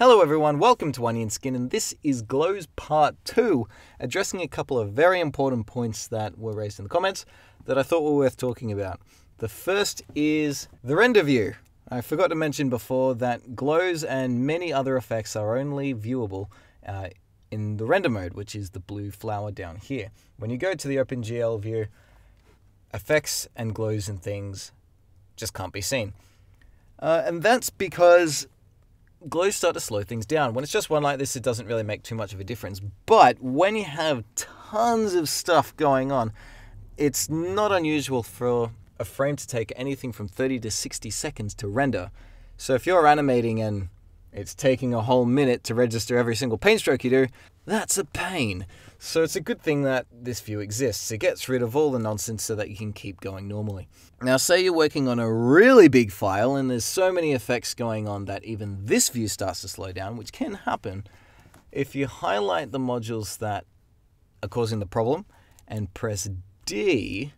Hello everyone, welcome to Onion Skin, and this is Glows Part 2, addressing a couple of very important points that were raised in the comments that I thought were worth talking about. The first is the render view. I forgot to mention before that glows and many other effects are only viewable uh, in the render mode, which is the blue flower down here. When you go to the OpenGL view, effects and glows and things just can't be seen. Uh, and that's because glows start to slow things down. When it's just one like this, it doesn't really make too much of a difference. But when you have tons of stuff going on, it's not unusual for a frame to take anything from 30 to 60 seconds to render. So if you're animating and it's taking a whole minute to register every single paint stroke you do, that's a pain. So it's a good thing that this view exists. It gets rid of all the nonsense so that you can keep going normally. Now say you're working on a really big file and there's so many effects going on that even this view starts to slow down, which can happen. If you highlight the modules that are causing the problem and press D,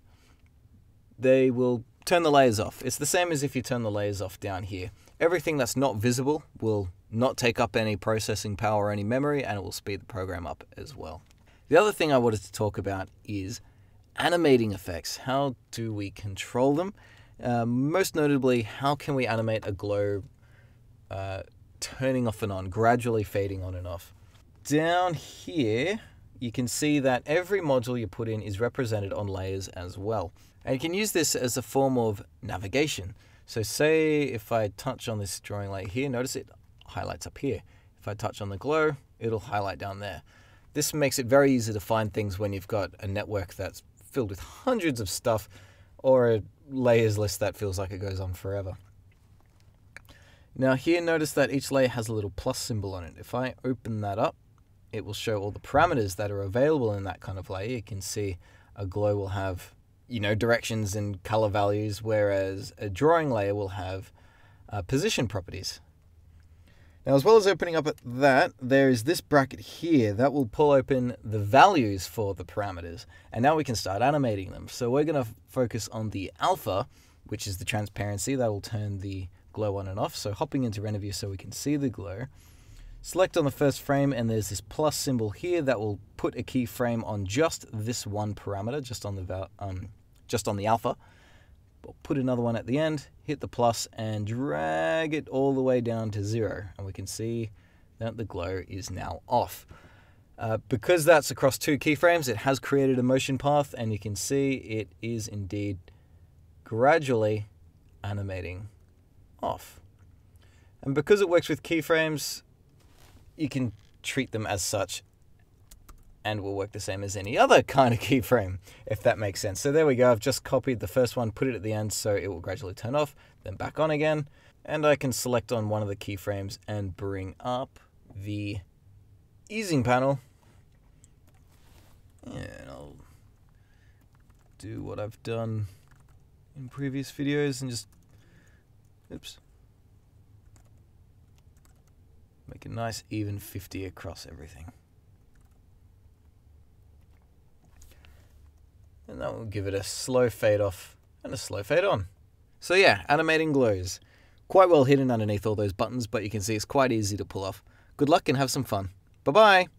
they will turn the layers off. It's the same as if you turn the layers off down here. Everything that's not visible will not take up any processing power or any memory, and it will speed the program up as well. The other thing I wanted to talk about is animating effects. How do we control them? Uh, most notably, how can we animate a glow uh, turning off and on, gradually fading on and off? Down here, you can see that every module you put in is represented on layers as well. And you can use this as a form of navigation. So say if I touch on this drawing layer here, notice it highlights up here. If I touch on the glow, it'll highlight down there. This makes it very easy to find things when you've got a network that's filled with hundreds of stuff or a layers list that feels like it goes on forever. Now here notice that each layer has a little plus symbol on it. If I open that up, it will show all the parameters that are available in that kind of layer. You can see a glow will have you know, directions and color values, whereas a drawing layer will have uh, position properties. Now, as well as opening up that, there is this bracket here that will pull open the values for the parameters. And now we can start animating them. So we're going to focus on the alpha, which is the transparency that will turn the glow on and off. So hopping into render view so we can see the glow. Select on the first frame and there's this plus symbol here that will put a keyframe on just this one parameter, just on the um, just on the alpha. We'll put another one at the end, hit the plus, and drag it all the way down to zero. And we can see that the glow is now off. Uh, because that's across two keyframes, it has created a motion path, and you can see it is indeed gradually animating off. And because it works with keyframes, you can treat them as such and will work the same as any other kind of keyframe, if that makes sense. So there we go, I've just copied the first one, put it at the end so it will gradually turn off, then back on again, and I can select on one of the keyframes and bring up the easing panel, and I'll do what I've done in previous videos and just, oops, make a nice even 50 across everything. And that will give it a slow fade off and a slow fade on. So yeah, animating glows. Quite well hidden underneath all those buttons, but you can see it's quite easy to pull off. Good luck and have some fun. Bye bye!